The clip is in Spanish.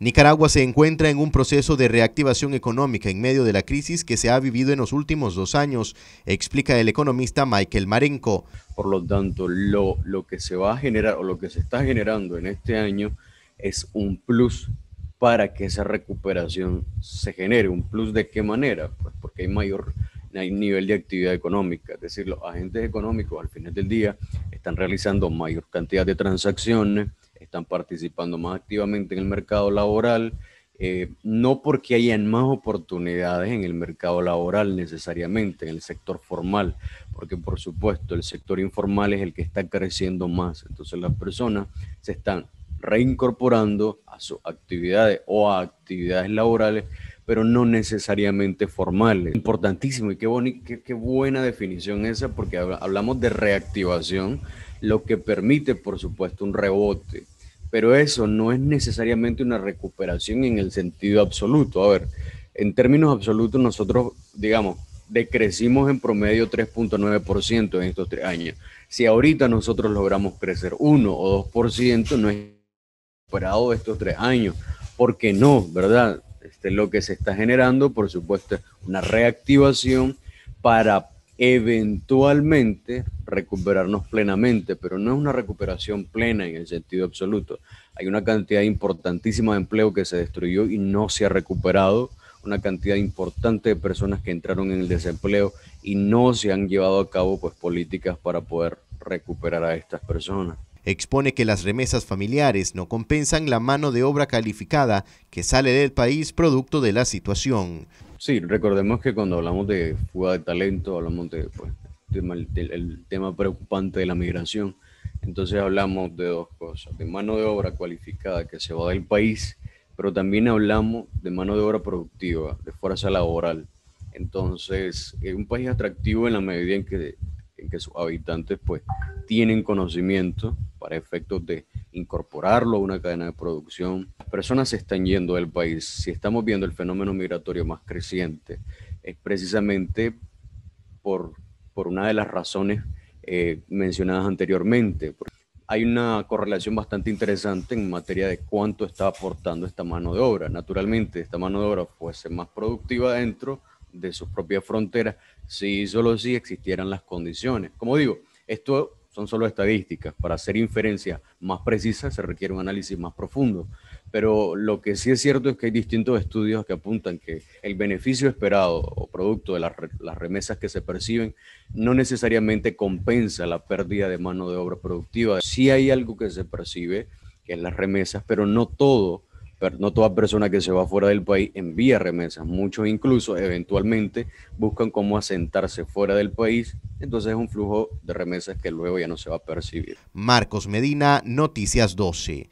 Nicaragua se encuentra en un proceso de reactivación económica en medio de la crisis que se ha vivido en los últimos dos años, explica el economista Michael Marenco. Por lo tanto, lo, lo que se va a generar o lo que se está generando en este año es un plus para que esa recuperación se genere. ¿Un plus de qué manera? Pues porque hay mayor hay nivel de actividad económica, es decir, los agentes económicos al final del día están realizando mayor cantidad de transacciones, están participando más activamente en el mercado laboral, eh, no porque hayan más oportunidades en el mercado laboral necesariamente, en el sector formal, porque por supuesto el sector informal es el que está creciendo más. Entonces las personas se están reincorporando a sus actividades o a actividades laborales, pero no necesariamente formales. Importantísimo y qué, qué, qué buena definición esa, porque hablamos de reactivación, lo que permite, por supuesto, un rebote pero eso no es necesariamente una recuperación en el sentido absoluto. A ver, en términos absolutos nosotros, digamos, decrecimos en promedio 3.9% en estos tres años. Si ahorita nosotros logramos crecer 1 o 2%, no es recuperado estos tres años. ¿Por qué no? ¿Verdad? Este, lo que se está generando, por supuesto, es una reactivación para eventualmente recuperarnos plenamente, pero no es una recuperación plena en el sentido absoluto. Hay una cantidad importantísima de empleo que se destruyó y no se ha recuperado, una cantidad importante de personas que entraron en el desempleo y no se han llevado a cabo pues políticas para poder recuperar a estas personas. Expone que las remesas familiares no compensan la mano de obra calificada que sale del país producto de la situación. Sí, recordemos que cuando hablamos de fuga de talento, hablamos de, pues, del, tema preocupante de la migración. Entonces hablamos de dos cosas, de mano de obra cualificada que se va del país, pero también hablamos de mano de obra productiva, de fuerza laboral. Entonces, es un país atractivo en la medida en que, en que sus habitantes pues tienen conocimiento para efectos de incorporarlo a una cadena de producción. Personas se están yendo del país. Si estamos viendo el fenómeno migratorio más creciente, es precisamente por, por una de las razones eh, mencionadas anteriormente. Hay una correlación bastante interesante en materia de cuánto está aportando esta mano de obra. Naturalmente, esta mano de obra fuese más productiva dentro de sus propias fronteras si solo si existieran las condiciones. Como digo, esto son solo estadísticas. Para hacer inferencias más precisas se requiere un análisis más profundo. Pero lo que sí es cierto es que hay distintos estudios que apuntan que el beneficio esperado o producto de las, remesas que se perciben no necesariamente compensa la pérdida de mano de obra productiva. Sí hay algo que se percibe, que es las remesas, pero no todo no toda persona que se va fuera del país envía remesas. Muchos incluso eventualmente buscan cómo asentarse fuera del país. Entonces es un flujo de remesas que luego ya no se va a percibir. Marcos Medina, Noticias 12.